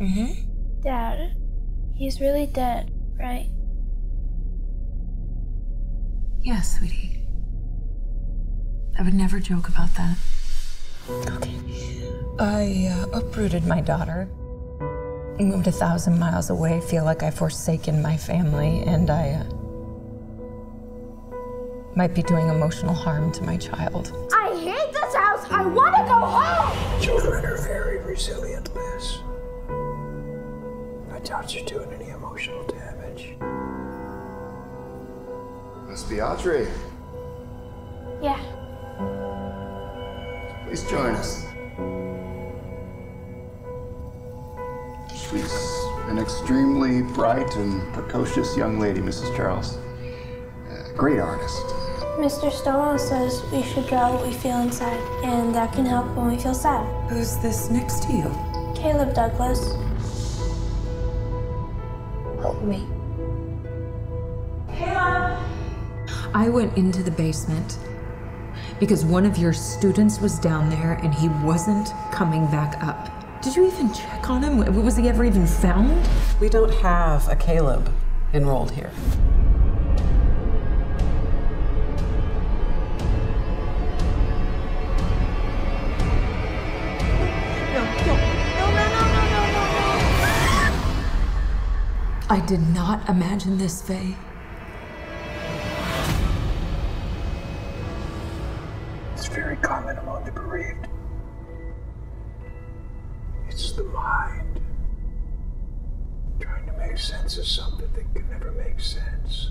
Mom, Mm-hmm. Dad, he's really dead, right? Yes, sweetie. I would never joke about that. Okay. I uh, uprooted my daughter, moved a thousand miles away, feel like I've forsaken my family, and I uh, might be doing emotional harm to my child. I hate this house! I want to go home! Children are very I doubt you're doing any emotional damage. Miss Beatrice, Yeah. please join us. She's an extremely bright and precocious young lady, Mrs. Charles. A great artist. Mr. Stonewall says we should draw what we feel inside, and that can help when we feel sad. Who's this next to you? Caleb Douglas. Help me. I went into the basement because one of your students was down there and he wasn't coming back up. Did you even check on him? Was he ever even found? We don't have a Caleb enrolled here. I did not imagine this, Faye. It's very common among the bereaved. It's the mind trying to make sense of something that can never make sense.